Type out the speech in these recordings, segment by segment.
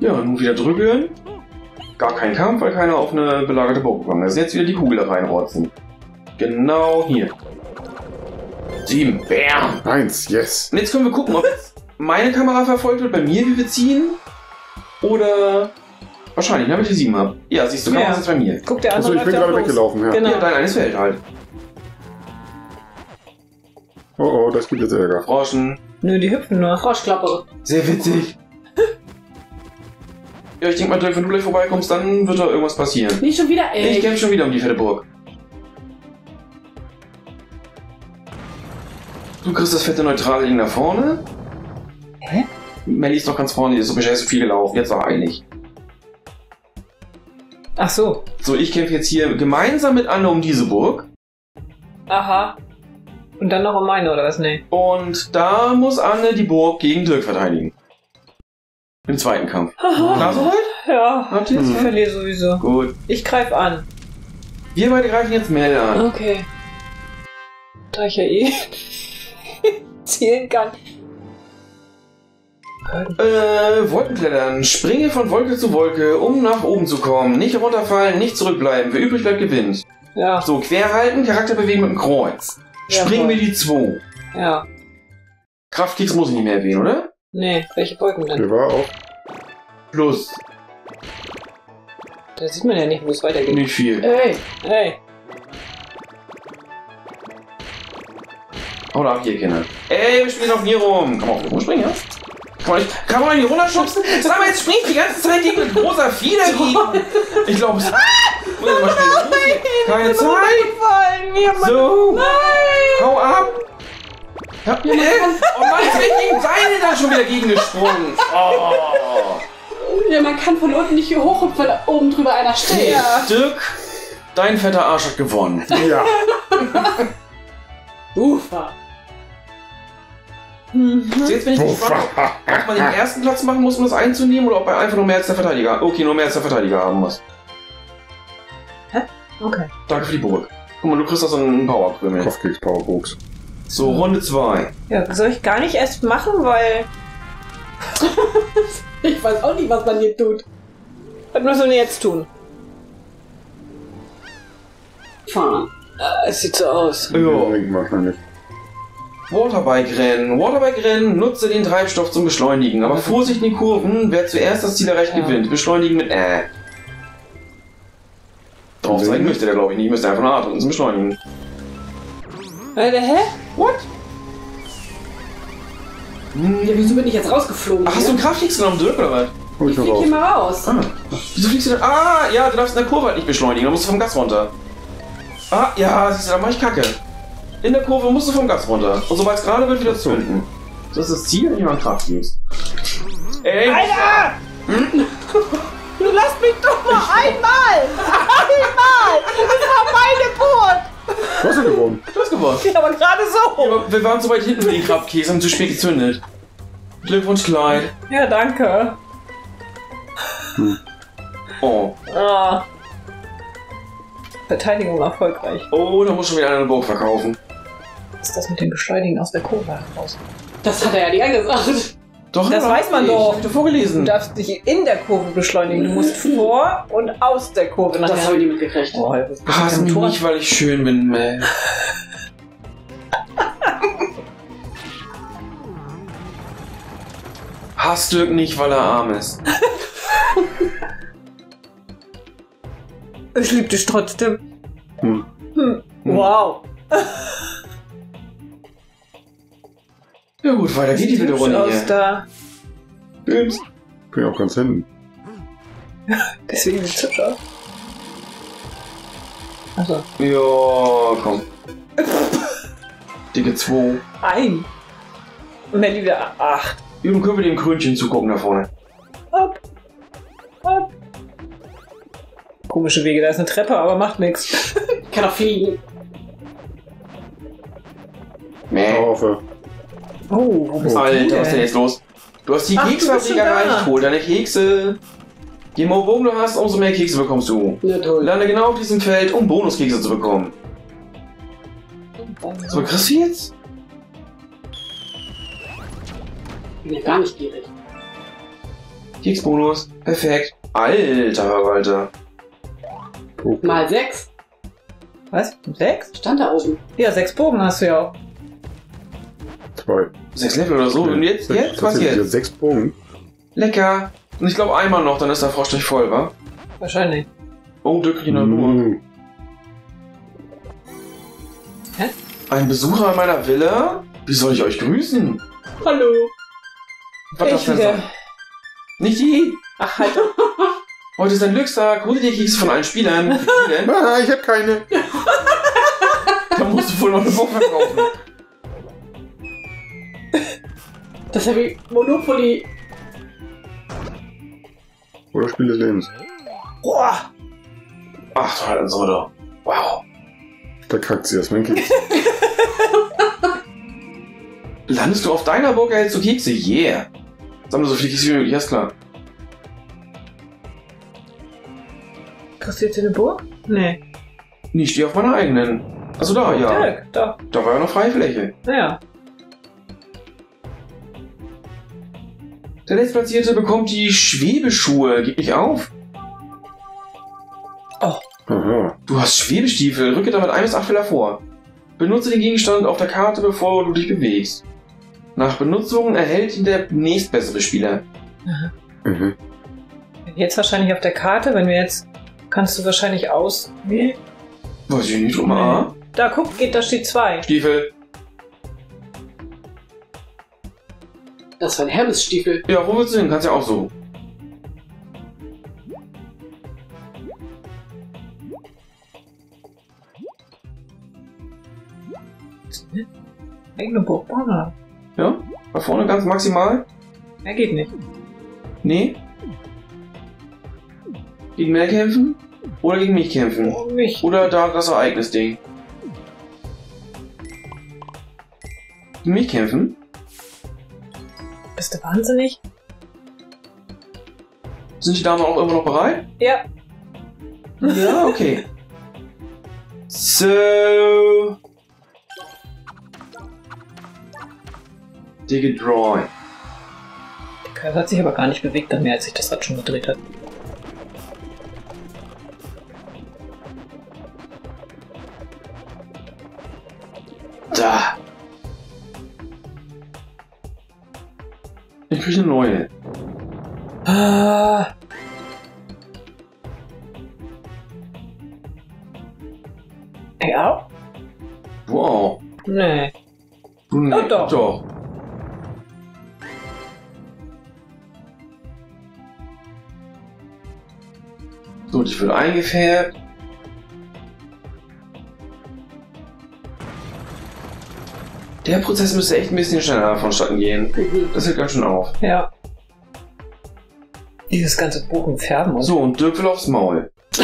Ja, nun wieder drücken. Gar kein Kampf, weil keiner auf eine belagerte Burg gekommen ist. Jetzt wieder die Kugel da reinrotzen. Genau hier. Sieben. Bam. Eins, yes. Und jetzt können wir gucken, ob jetzt meine Kamera verfolgt wird, bei mir, wie wir ziehen. Oder wahrscheinlich, ne, wenn ich die sieben habe. Ja, siehst du, Kamera Ja. ist jetzt bei mir. Guck, der Achso, andere ich bin gerade weggelaufen, ja. Genau. Ja, dein eines fällt halt. Oh oh, das gibt jetzt Ärger. Froschen. Nö, die hüpfen nur. Froschklappe. Sehr witzig. Ja, ich denke mal, Dirk, wenn du gleich vorbeikommst, dann wird da irgendwas passieren. Nicht schon wieder, ey. Ich kämpfe schon wieder um die fette Burg. Du kriegst das fette neutrale Ding nach vorne. Hä? Melly ist noch ganz vorne, die ist so bescheißen viel gelaufen. Jetzt war eilig. Ach so. So, ich kämpfe jetzt hier gemeinsam mit Anne um diese Burg. Aha. Und dann noch um meine, oder was? Nee. Und da muss Anne die Burg gegen Dirk verteidigen. Im zweiten Kampf. Klar soweit? Ja. Habt ihr Ich Mhm. verliere sowieso. Gut. Ich greife an. Wir beide greifen jetzt Mel an. Okay. Da ich ja eh zielen kann. Äh, Wolkenklettern. Springe von Wolke zu Wolke, um nach oben zu kommen. Nicht runterfallen, nicht zurückbleiben. Wer übrig bleibt, gewinnt. Ja, So, quer halten, Charakter bewegen mit dem Kreuz. Ja, Springen voll. wir die 2. ja. Kraftkicks muss ich nicht mehr erwähnen, oder? Nee, welche Wolken denn? Der war auch. Plus. Da sieht man ja nicht, wo es weitergeht. Nicht viel. Ey. Hey. Hau da ab hier, Kinder. Ey, wir spielen auf mir rum. Kann man auf mir rumspringen, ja? Kann man, nicht, kann man nicht runterschubsen? Sag mal, jetzt springt die ganze Zeit gegen mit großer Fieder gegen. Ich glaube, es... Muss ich mal hier. Keine Zeit. So. Hau ab. Habt ihr Hilfe? Oh Mann, jetzt bin ich gegen Seile da schon wieder gegengesprungen. Oh. Ja, man kann von unten nicht hier hoch und von oben drüber einer stehen. Ja. Dirk, dein fetter Arsch hat gewonnen. Ja. Ufa. So, jetzt bin ich gespannt, ob man den ersten Platz machen muss, um das einzunehmen, oder ob er einfach nur mehr als der Verteidiger Okay, nur mehr als der Verteidiger haben muss. Okay. Danke für die Burg. Guck mal, du kriegst da so einen Powerkrümel. Kopfkicks, Powerbox. So, Runde 2. Ja, soll ich gar nicht erst machen, weil. Ich weiß auch nicht, was man hier tut. Was müssen wir jetzt tun? Fahren. Es sieht so aus. Wahrscheinlich. Waterbike-Rennen. Waterbike-Rennen, nutze den Treibstoff zum Beschleunigen. Aber Vorsicht in den Kurven, wer zuerst das Ziel erreicht, Ja. gewinnt. Beschleunigen mit äh. Drauf zeigen müsste der, glaube ich, nicht. Müsste einfach nur A drücken zum Beschleunigen. Alter, hä? What? Ja, wieso bin ich jetzt rausgeflogen? Ach, hast du einen Kraftkicks genommen, Dirk, oder was? Ich ich flieg raus. hier mal raus. Ah. Wieso fliegst du denn? Ah, ja, du darfst in der Kurve halt nicht beschleunigen. Da musst du vom Gas runter. Ah, ja, siehst du, da mach ich Kacke. In der Kurve musst du vom Gas runter. Und sobald es gerade wird, wieder zünden. Das ist das Ziel, wenn jemand Kraft gibst. Ey, Alter! Du lass mich doch mal einmal! Einmal! Das war meine Boot! Du hast ja gewonnen. du hast gewonnen. Ja, aber gerade so! Aber wir waren zu weit hinten für den Kraftkeks, haben zu spät gezündet. Glückwunsch, Clyde. Ja, danke. Oh. Ah. Verteidigung erfolgreich. Oh, da muss schon wieder einer eine Burg verkaufen. Was ist das mit dem Beschleunigen aus der Kurve heraus? Das hat er ja nicht gesagt. Doch, Das weiß man ich. doch. Ich dir vorgelesen. Du darfst dich in der Kurve beschleunigen. Du musst vor und aus der Kurve Das nachher. habe ich nicht mitgekriegt. Oh, das Hass mich Tor. nicht, weil ich schön bin, Mel. Hass Dirk nicht, weil er arm ist. Ich lieb dich trotzdem. Hm. Hm. Wow. Gut, weiter geht die Hübsch Runde aus hier. da. Bums. Bin ja auch ganz hinten. Deswegen sieht hübsch aus. Also, Ja, komm. Dicke 2. ein. Und dann wieder acht. Üben können wir dem Krönchen zugucken da vorne. Hopp. Hopp. Komische Wege, da ist eine Treppe, aber macht nichts. Kann auch fliegen. Mäh. Taufe. Oh, wo bist du Alter, was ist denn jetzt los? Du hast die Keksfabrik erreicht. Hol deine Kekse. Je mehr Bogen du hast, umso mehr Kekse bekommst du. Na toll. Lande genau auf diesem Feld, um Bonuskekse zu bekommen. So, kriegst du jetzt? bin ja gar nicht gierig. Keksbonus. Perfekt. Alter Verwalter. Oh, Mal sechs. Was? Sechs? Stand da oben. Ja, sechs Bogen hast du ja auch. Zwei. Sechs Level oder so. Und jetzt, jetzt? Was jetzt? Sechs Bogen. Lecker. Und ich glaube einmal noch, dann ist der Frosch gleich voll, wa? Wahrscheinlich. Oh, Dirk in der Ruhe. Mm. Ein Besucher meiner Villa? Wie soll ich euch grüßen? Hallo. Was das Ich denn wieder. sein? Nicht die? Ach, halt. Heute ist ein Glückstag. Hol dir Kekse von allen Spielern. Denn? Ah, ich hab keine. Da musst du wohl noch eine Woche verkaufen. Das ist ja wie Monopoly. Oder Spiel des Lebens. Boah. Ach, du halt so doch. Wow. Da kackt sie erst, mein Keks. Landest du auf deiner Burg, erhältst du Kekse? Yeah. Sammle so viele Kekse wie möglich, ist klar. Kriegst du jetzt eine Burg? Nee. Nee, ich stehe auf meiner eigenen. Also da, ja. Dirk, da. Da war ja noch freie Fläche. Der Letztplatzierte bekommt die Schwebeschuhe. Gib nicht auf. Aha. Du hast Schwebestiefel. Rücke damit ein bis acht Felder vor. Benutze den Gegenstand auf der Karte, bevor du dich bewegst. Nach Benutzung erhält ihn der nächstbessere Spieler. Mhm. Jetzt wahrscheinlich auf der Karte, wenn wir jetzt. Kannst du wahrscheinlich auswählen. Weiß ich nicht, drück mal A. Da, guck, geht, da steht zwei. Stiefel. Das war ein Hermesstiefel. Ja, wo willst du hin? Kannst ja auch so. Eigene Burg bauen, oder? Ja? Da vorne ganz maximal? Ja, geht nicht. Nee? Gegen Mel kämpfen? Oder gegen mich kämpfen? Oh, mich. Oder da das Ereignis-Ding? Gegen mich kämpfen? Bist du wahnsinnig? Sind die Damen auch immer noch bereit? Ja. Ja, okay. So. Dig a drawing. Der Körper hat sich aber gar nicht bewegt, dann mehr als sich das Rad schon gedreht hat. Da. Kriege eine neue. Ah. Auch? Wow. Nee. Du nee, Oh, doch. doch. So, die wird eingefärbt. Der Prozess müsste echt ein bisschen schneller vonstatten gehen. Das hört ganz schön auf. Ja. Dieses ganze Bogen färben und So, und Dirk will aufs Maul.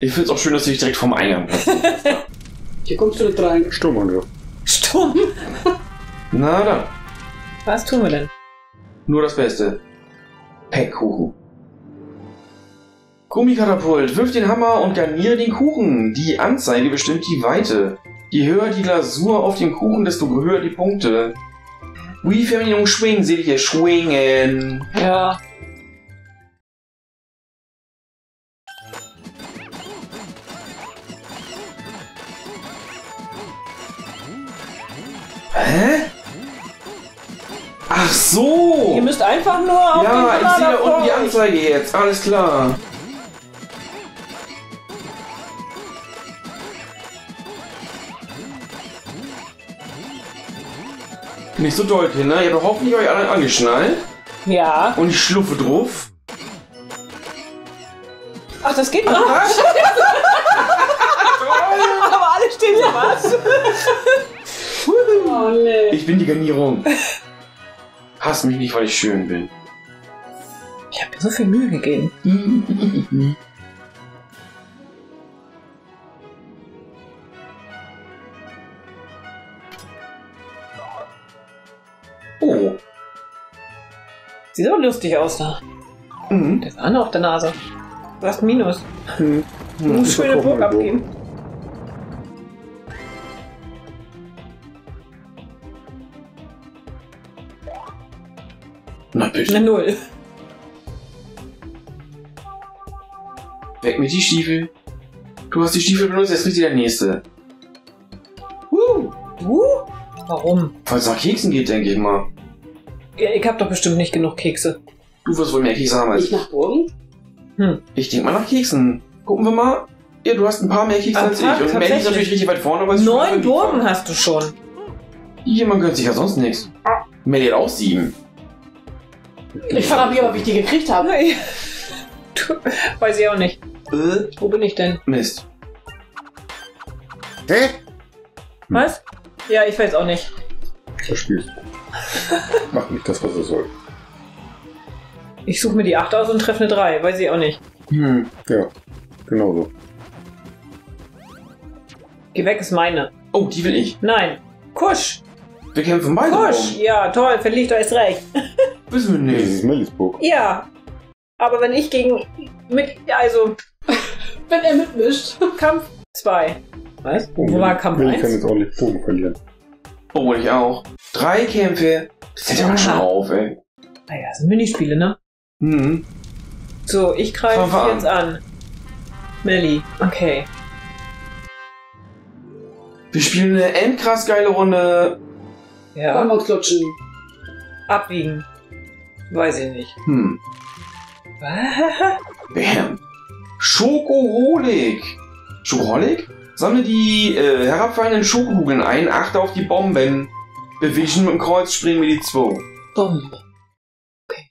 ich finde es auch schön, dass du dich direkt vom Eingang hast. Hier kommst du nicht rein. Sturmangriff. stumm. Na dann, Was tun wir denn? nur das Beste. Peckkuchen. Gummikatapult, wirf den Hammer und garniere den Kuchen. Die Anzeige bestimmt die Weite. Je höher die Lasur auf dem Kuchen, desto höher die Punkte. Wie Fernbedienung schwingen, seht ihr hier schwingen. Ja. Hä? Ach so! Ihr müsst einfach nur auf Ja, ich sehe da unten die Anzeige jetzt. Alles klar. Nicht so deutlich, ne? Ihr habt hoffentlich euch alle angeschnallt. Ja. Und ich schluffe drauf. Ach, das geht noch. Aber alle stehen so was. Oh nee. Ich bin die Garnierung. Hass mich nicht, weil ich schön bin. Ich habe mir so viel Mühe gegeben. Oh. Sieht aber lustig aus da. Mhm. Der ist Anne auf der Nase. Du hast ein Minus. Hm. Du musst schöne Burg abgeben. Na bitte. Eine Null. Weg mit die Stiefel. Du hast die Stiefel benutzt, jetzt kriegt die der nächste. Uh, Uh? Warum? weil es nach Keksen geht, denke ich mal. Ja, ich hab doch bestimmt nicht genug Kekse. Du wirst wohl mehr Kekse haben als ich. nach Burgen? Ich denke mal nach Keksen. Gucken wir mal. Ja, du hast ein paar mehr Kekse Aha, als ich. Und Mandy ist natürlich richtig weit vorne, aber es ist Neun Burgen hast du schon. Hier, man gönnt sich ja sonst nichts. Mandy hat auch sieben. Ich frage mich aber, wie ich die gekriegt habe. Du, weiß ich auch nicht. Äh, Wo bin ich denn? Mist. Hä? Was? Ja, ich weiß auch nicht. Verspielst. Macht nicht das, was er soll. Ich suche mir die 8 aus und treffe eine 3. Weiß ich auch nicht. Hm. Ja, genau so. Geh weg ist meine. Oh, die will ich. Nein. Kusch. Wir kämpfen beide Kusch. rum. Ja, toll. Verliegt euch recht. Wissen wir Nee, das nicht. ist Melisburg. Ja. Aber wenn ich gegen. Mit. ja, Also. Wenn er mitmischt. Kampf 2. Was? Wo war Kampf Melli kann 1? jetzt ordentlich Bogen verlieren. Oh, ich auch. Drei Kämpfe. Das hält ja schön Aha. auf, ey. Naja, das sind Minispiele, ne? Hm. So, ich greife jetzt an. Melli. Okay. Wir spielen eine endkrass geile Runde. Wollen Ja. wir uns klutschen. Abwiegen. Weiß ich nicht. Hm. Was? Bam. Schokoholik. Schokoholik? Sammle die äh, herabfallenden Schokokugeln ein, achte auf die Bomben. Bewegen mit dem Kreuz, springen wir die 2. Bombe. Okay.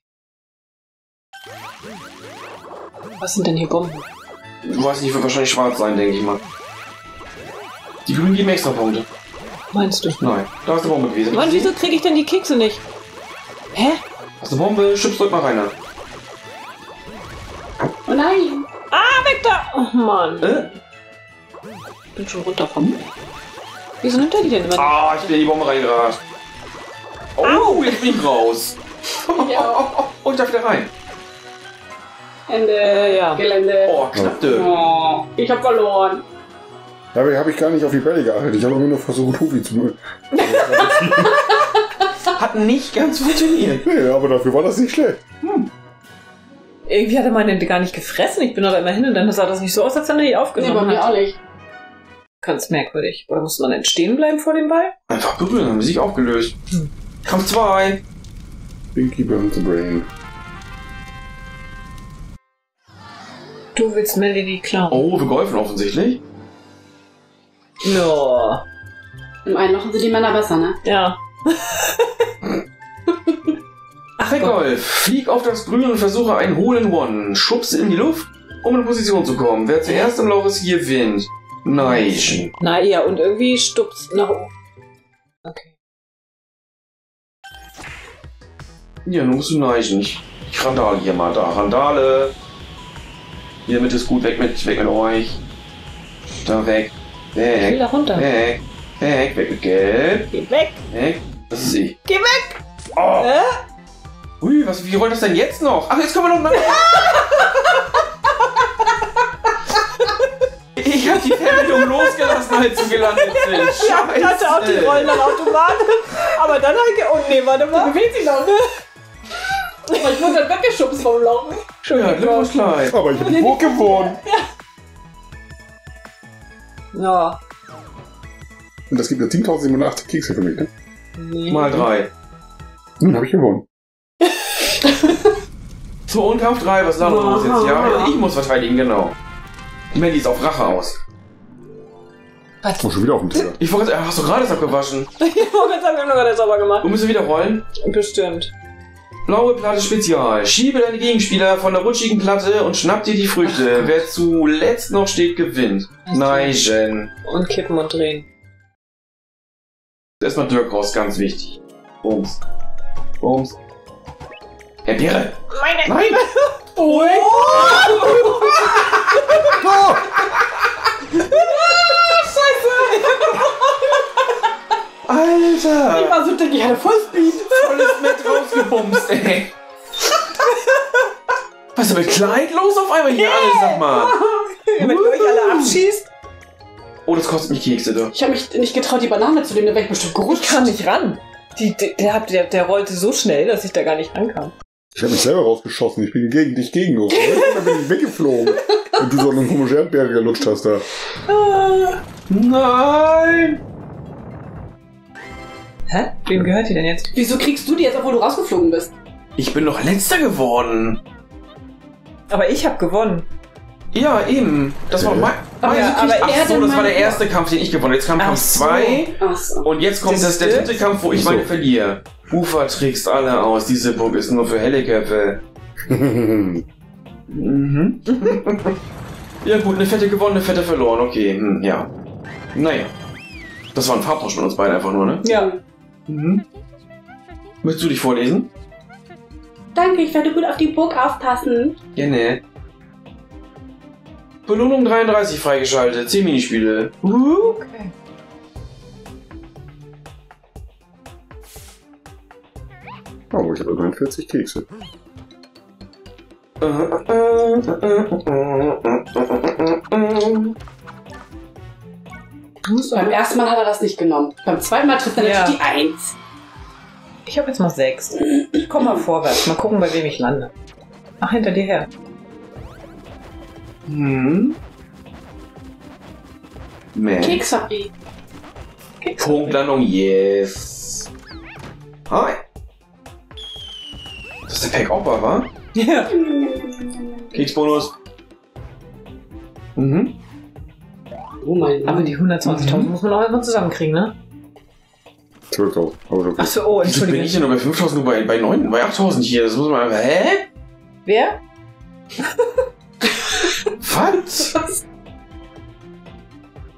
Was sind denn hier Bomben? Du weißt nicht, wird wahrscheinlich schwarz sein, denke ich mal. Die Grünen geben extra Punkte. Meinst du? Nein, da ist eine Bombe gewesen. Mann, wieso kriege ich denn die Kekse nicht? Hä? Hast du eine Bombe? Schubst drück mal rein. da. Oh nein! Ah, weg da! Oh Mann. Äh? Ich bin schon runter vom. Wieso nimmt er die denn immer? Ah, ich bin in die Bombe reingerast. Oh, jetzt bin ich raus. Ja. Oh, ich darf wieder rein. Ende. Ja. Gelände. Oh, knapp. dö. Oh, ich hab verloren. Dabei habe ich gar nicht auf die Bälle geachtet. Ich habe immer nur versucht, Hufi zu. Hat nicht ganz funktioniert. nee, aber dafür war das nicht schlecht. Irgendwie hat er meine gar nicht gefressen. Ich bin da immer hin und dann sah das nicht so aus, als wenn er die Nee, bei aufgenommen mir hat. auch nicht. Ganz merkwürdig. Oder muss man denn stehen bleiben vor dem Ball? Einfach berühren, haben wir sich aufgelöst. Kampf 2. Pinky burns the brain. Du willst Melody klauen. Oh, wir golfen offensichtlich. Ja. Im Einlochen sind die Männer besser, ne? Ja. Ach. Golf. Flieg auf das Grün und versuche ein Hole-in-One. Schubse in die Luft, um in Position zu kommen. Wer zuerst im Loch ist, gewinnt. Nein. Na ja, und irgendwie stupst nach oben. Okay. Ja, nun musst du neigen. Ich, ich randale hier mal da. Randale. Hier mit ist gut. Weg mit, weg mit euch. Da weg. Ich will Weg. da runter. Weg. Weg. Weg mit Gelb. Geh weg. Weg. Das ist ich. Geh weg. Oh. Äh? Ui, was, wie rollt das denn jetzt noch? Ach, jetzt können wir noch Fernbedienung losgelassen, als sie gelandet sind. Ja, ich hatte auch die. Rollen dann automatisch. Aber dann halt. Oh nee, warte mal. Bewegt sich noch. Aber ich wurde dann weggeschubst vom Loch. Ja, Glückwunsch, Klein. Aber ich habe die Burg gewonnen. Ja. Und das gibt ja 10.780 Kekse für mich, ne? Nee. Mal drei. Nun habe ich gewonnen. So, und Kampf 3, was ist da noch los jetzt? Ja, ich muss verteidigen, genau. Mandy ist auf Rache aus. Oh, schon wieder auf dem Teller. Ich wollte gerade hast du gerade das abgewaschen? Ich wollte gerade sagen, wir haben noch gerade sauber gemacht. Du musst wieder rollen. Bestimmt. Blaue Platte Spezial. Schiebe deine Gegenspieler von der rutschigen Platte und schnapp dir die Früchte. Wer zuletzt noch steht, gewinnt. Neigen. Und kippen und drehen. Erstmal Dirk raus, ganz wichtig. Bums. Bums. Herr Beere. Meine. Nein! Oh! Ich Alter! war so dick, ich hatte Vollspeed. Volles Met rausgebumst, ey. Was ist denn mit Kleid los auf einmal hier alles, sag mal? Wenn ihr euch alle abschießt. Oh, das kostet mich Kekse, du. Ich habe mich nicht getraut, die Banane zu nehmen, da wäre ich bestimmt Ich gerutscht. kann nicht ran. Die, der, der, der, rollte so schnell, dass ich da gar nicht rankam. Ich habe mich selber rausgeschossen. Ich bin gegen dich gegen uns. Dann bin ich weggeflogen. Und du so einen komischen Erdbeere gelutscht hast da. Ah. Nein! Hä? Wem gehört die denn jetzt? Wieso kriegst du die jetzt, obwohl du rausgeflogen bist? Ich bin doch letzter geworden. Aber ich habe gewonnen. Ja, eben. Das war Okay. mein. Aber ja, Wieso krieg aber ich- er Ach so, das war der erste Kampf, den ich gewonnen habe. Jetzt kam Ach Kampf so. 2 Ach so. und jetzt kommt das, der dritte Kampf, wo ich so. meine verliere. Ufer trickst alle aus. Diese Burg ist nur für helle Köpfe. Mhm. ja gut, eine fette gewonnen, eine fette verloren. Okay, hm, ja. Naja. Das war ein Farbtausch mit uns beiden einfach nur, ne? Ja. Mhm. Möchtest du dich vorlesen? Danke, ich werde gut auf die Burg aufpassen. Ja, ne. Belohnung 33 freigeschaltet. 10 Minispiele. Uh. Okay. Oh, ich habe 49 Kekse. Beim ersten Mal hat er das nicht genommen. Beim zweiten Mal trifft er Ja. natürlich die Eins. Ich habe jetzt mal sechs. Komm mal vorwärts. Mal gucken, bei wem ich lande. Ach, hinter dir her. Hm. Man. Keksfabrik. Punktlandung, yes. Hi. Das ist der Pack Opper, wa? Ja. Keksbonus. Mhm. Oh mein Aber die 120.000 muss man auch immer zusammenkriegen, ne? 12.000. Aber okay. Achso, oh, Wieso bin ich Entschuldigung. denn nur bei 5000, nur bei, bei 9, bei 8000 hier? Das muss man. Hä? Wer? Was?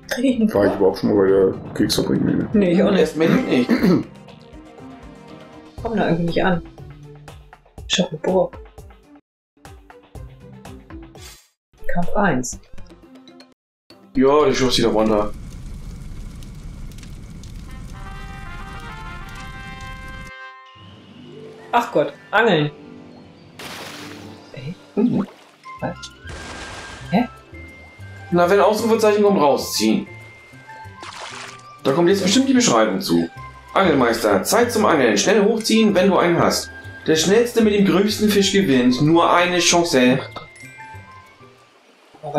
Krieg ich einen War ich überhaupt schon mal bei der Keksfabrik? Nee. Nee, ich auch nicht. Erst nicht. Komm da irgendwie nicht an. Eine Burg. Kampf 1. Ja, der Schuss wieder runter. Ach Gott, Angeln. Mhm. Was? Hä? Na, wenn Ausrufezeichen kommt, rausziehen. Da kommt jetzt bestimmt die Beschreibung zu. Angelmeister, Zeit zum Angeln. Schnell hochziehen, wenn du einen hast. Der schnellste mit dem größten Fisch gewinnt. Nur eine Chance.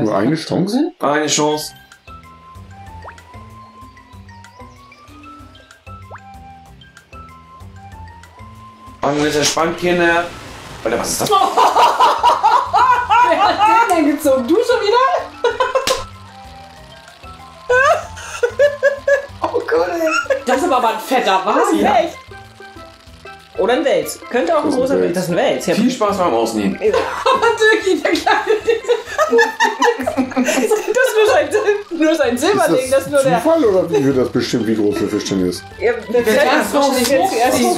Nur eine Chance? Eine Chance. Angeln ist entspannt, Kinder. Alter, was ist das? Wer hat den denn gezogen? Du schon wieder? Oh Gott. Das ist aber ein fetter Das ist ein Wagen. Wels. Oder ein Wels. Könnte auch ein Das großer Wels. Das ist ein Wels. Ja, Viel Spaß beim Ausnehmen. Dirki, der kleine Ding. das ist nur sein, nur sein Silberding. Das ist nur der. Zufall oder wie wird das bestimmt, wie groß der Fisch denn ist? Ja, wer zuerst so.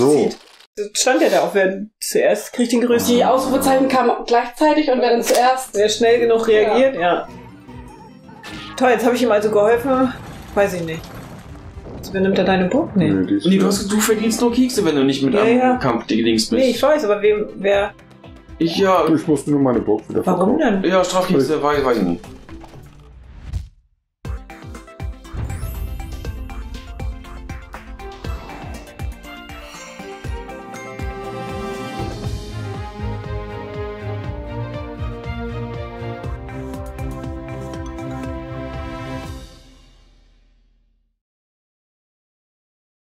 hochzieht. Das stand ja da auch. Wer zuerst kriegt den größten. Die Ausrufezeichen kamen gleichzeitig und wer dann zuerst. Wer schnell genug reagiert, ja. Toll, jetzt habe ich ihm also geholfen. Weiß ich nicht. Jetzt übernimmt er deine Burg? Nee. Nee, die ist Nee, du, hast, du verdienst nur Kekse, wenn du nicht mit Ja, einem ja. Kampf gedings bist. Nee, ich weiß, aber wem, wer. Ich ja. ich musste nur meine Burg wieder Warum verkaufen. denn? Ja, Strafkekse, weiß, weiß ich nicht.